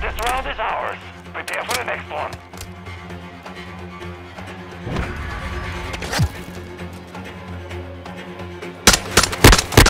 This round is ours. Prepare for the next one.